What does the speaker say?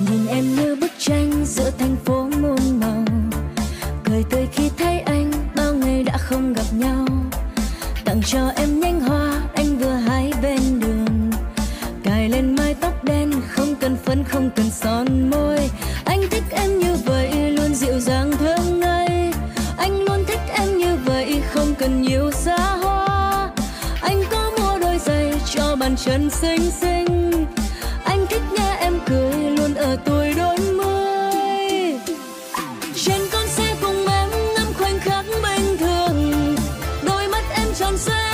nhìn em như bức tranh giữa thành phố muôn màu. Cười tươi khi thấy anh, bao ngày đã không gặp nhau. Tặng cho em nhánh hoa anh vừa hái bên đường. Cài lên mái tóc đen, không cần phấn, không cần son môi. Anh thích em như vậy, luôn dịu dàng thơm ngây. Anh luôn thích em như vậy, không cần nhiều xa hoa. Anh có mua đôi giày cho bàn chân xinh xinh. I'm sorry.